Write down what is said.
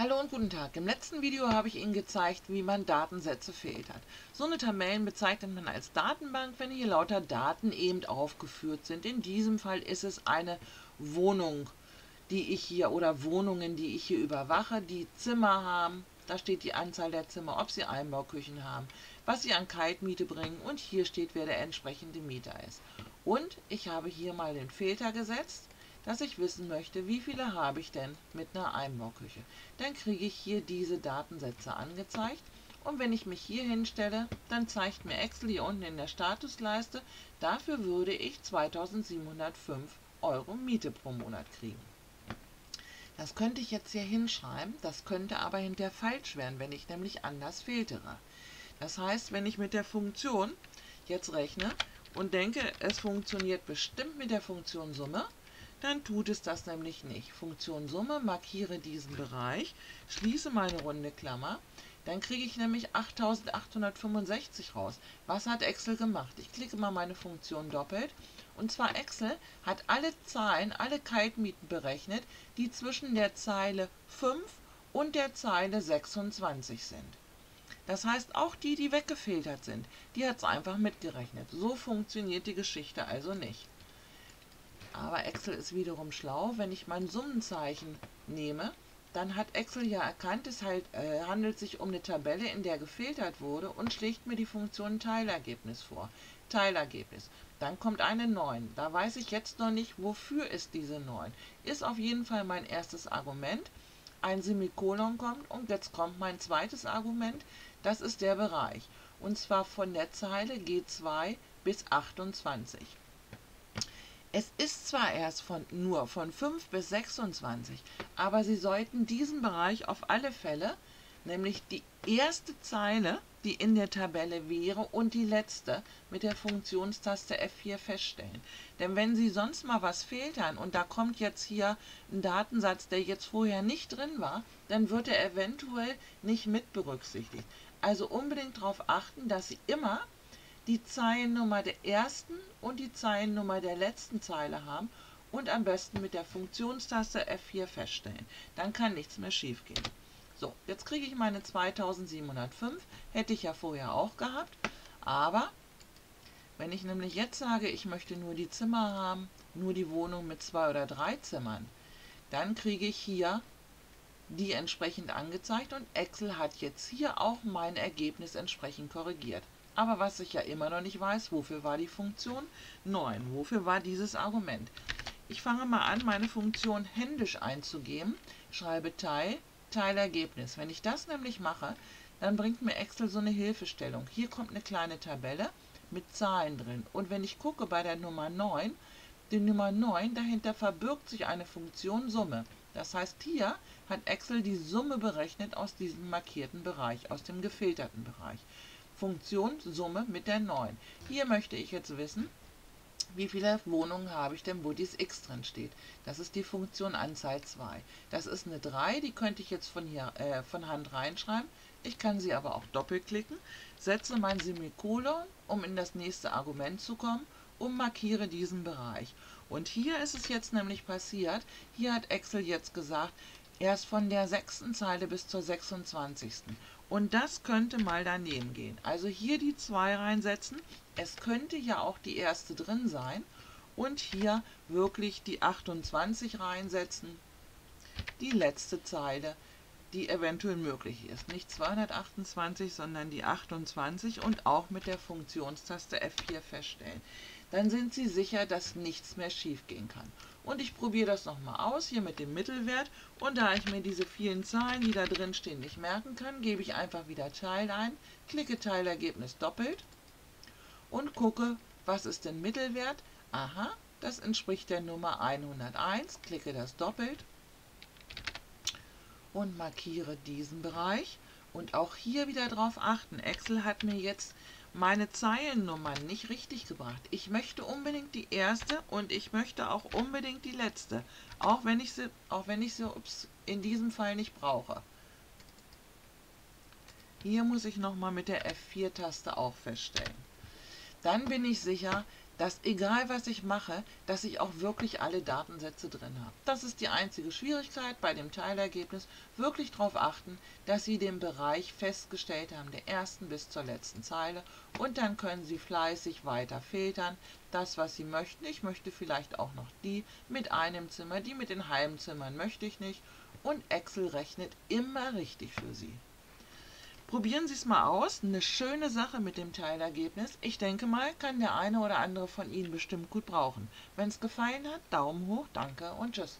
Hallo und guten Tag. Im letzten Video habe ich Ihnen gezeigt, wie man Datensätze filtert. So eine Tabellen bezeichnet man als Datenbank, wenn hier lauter Daten eben aufgeführt sind. In diesem Fall ist es eine Wohnung, die ich hier oder Wohnungen, die ich hier überwache, die Zimmer haben. Da steht die Anzahl der Zimmer, ob sie Einbauküchen haben, was sie an Kaltmiete bringen und hier steht, wer der entsprechende Mieter ist. Und ich habe hier mal den Filter gesetzt dass ich wissen möchte, wie viele habe ich denn mit einer Einbauküche. Dann kriege ich hier diese Datensätze angezeigt und wenn ich mich hier hinstelle, dann zeigt mir Excel hier unten in der Statusleiste, dafür würde ich 2705 Euro Miete pro Monat kriegen. Das könnte ich jetzt hier hinschreiben, das könnte aber hinterher falsch werden, wenn ich nämlich anders filtere. Das heißt, wenn ich mit der Funktion jetzt rechne und denke, es funktioniert bestimmt mit der Funktion Summe, dann tut es das nämlich nicht. Funktion Summe, markiere diesen Bereich, schließe meine runde Klammer, dann kriege ich nämlich 8865 raus. Was hat Excel gemacht? Ich klicke mal meine Funktion doppelt und zwar Excel hat alle Zahlen, alle Kaltmieten berechnet, die zwischen der Zeile 5 und der Zeile 26 sind. Das heißt, auch die, die weggefiltert sind, die hat es einfach mitgerechnet. So funktioniert die Geschichte also nicht. Aber Excel ist wiederum schlau. Wenn ich mein Summenzeichen nehme, dann hat Excel ja erkannt, es halt, äh, handelt sich um eine Tabelle, in der gefiltert wurde und schlägt mir die Funktion Teilergebnis vor. Teilergebnis. Dann kommt eine 9. Da weiß ich jetzt noch nicht, wofür ist diese 9. Ist auf jeden Fall mein erstes Argument. Ein Semikolon kommt und jetzt kommt mein zweites Argument. Das ist der Bereich. Und zwar von der Zeile G2 bis 28. Es ist zwar erst von, nur von 5 bis 26, aber Sie sollten diesen Bereich auf alle Fälle, nämlich die erste Zeile, die in der Tabelle wäre und die letzte mit der Funktionstaste F4 feststellen. Denn wenn Sie sonst mal was filtern und da kommt jetzt hier ein Datensatz, der jetzt vorher nicht drin war, dann wird er eventuell nicht mit berücksichtigt. Also unbedingt darauf achten, dass Sie immer die Zeilennummer der ersten und die Zeilennummer der letzten Zeile haben und am besten mit der Funktionstaste F4 feststellen. Dann kann nichts mehr schief gehen. So, jetzt kriege ich meine 2705, hätte ich ja vorher auch gehabt, aber wenn ich nämlich jetzt sage, ich möchte nur die Zimmer haben, nur die Wohnung mit zwei oder drei Zimmern, dann kriege ich hier die entsprechend angezeigt und Excel hat jetzt hier auch mein Ergebnis entsprechend korrigiert. Aber was ich ja immer noch nicht weiß, wofür war die Funktion 9? Wofür war dieses Argument? Ich fange mal an, meine Funktion händisch einzugeben, schreibe Teil, Teilergebnis. Wenn ich das nämlich mache, dann bringt mir Excel so eine Hilfestellung. Hier kommt eine kleine Tabelle mit Zahlen drin. Und wenn ich gucke bei der Nummer 9, die Nummer 9, dahinter verbirgt sich eine Funktion Summe. Das heißt, hier hat Excel die Summe berechnet aus diesem markierten Bereich, aus dem gefilterten Bereich. Funktionssumme mit der 9. Hier möchte ich jetzt wissen, wie viele Wohnungen habe ich denn, wo dies x drin steht. Das ist die Funktion Anzahl 2. Das ist eine 3, die könnte ich jetzt von, hier, äh, von Hand reinschreiben. Ich kann sie aber auch doppelklicken, setze mein Semikolon, um in das nächste Argument zu kommen und markiere diesen Bereich. Und hier ist es jetzt nämlich passiert, hier hat Excel jetzt gesagt, erst von der sechsten Zeile bis zur 26. Und das könnte mal daneben gehen. Also hier die 2 reinsetzen. Es könnte ja auch die erste drin sein. Und hier wirklich die 28 reinsetzen. Die letzte Zeile, die eventuell möglich ist. Nicht 228, sondern die 28 und auch mit der Funktionstaste F4 feststellen. Dann sind Sie sicher, dass nichts mehr schief gehen kann. Und ich probiere das nochmal aus, hier mit dem Mittelwert. Und da ich mir diese vielen Zahlen, die da drin stehen, nicht merken kann, gebe ich einfach wieder Teil ein, klicke Teilergebnis doppelt und gucke, was ist denn Mittelwert. Aha, das entspricht der Nummer 101, klicke das doppelt und markiere diesen Bereich. Und auch hier wieder darauf achten, Excel hat mir jetzt meine Zeilennummern nicht richtig gebracht. Ich möchte unbedingt die erste und ich möchte auch unbedingt die letzte, auch wenn ich sie, auch wenn ich sie ups, in diesem Fall nicht brauche. Hier muss ich nochmal mit der F4-Taste auch feststellen. Dann bin ich sicher, dass egal was ich mache, dass ich auch wirklich alle Datensätze drin habe. Das ist die einzige Schwierigkeit bei dem Teilergebnis. Wirklich darauf achten, dass Sie den Bereich festgestellt haben, der ersten bis zur letzten Zeile und dann können Sie fleißig weiter filtern. Das, was Sie möchten. Ich möchte vielleicht auch noch die mit einem Zimmer, die mit den halben Zimmern möchte ich nicht. Und Excel rechnet immer richtig für Sie. Probieren Sie es mal aus. Eine schöne Sache mit dem Teilergebnis. Ich denke mal, kann der eine oder andere von Ihnen bestimmt gut brauchen. Wenn es gefallen hat, Daumen hoch, danke und tschüss.